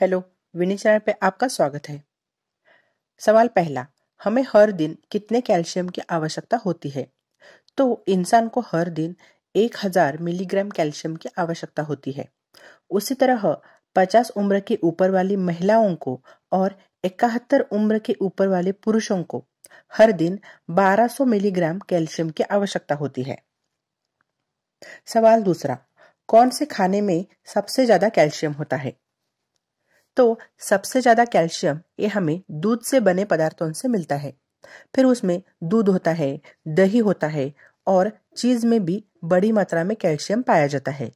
Hello, विनी channel पे आपका स्वागत है। सवाल पहला, हमें हर दिन कितने कैल्शियम की आवश्यकता होती है? तो इंसान को हर दिन एक हज़ार मिलीग्राम कैल्शियम की आवश्यकता होती है। उसी तरह पचास उम्र के ऊपर वाली महिलाओं को और इकहत्तर उम्र के ऊपर वाले पुरुषों को हर दिन 1200 मिलीग्राम कैल्शियम की आवश्यकता होती है। सवाल दूसरा, कौन से खाने में सबसे ज़्यादा कैल्शियम होता है? तो सबसे ज़्यादा कैल्शियम ये हमें दूध से बने पदार्थों से मिलता है। फिर उसमें दूध होता है, दही होता है और चीज़ में भी बड़ी मात्रा में कैल्शियम पाया जाता है।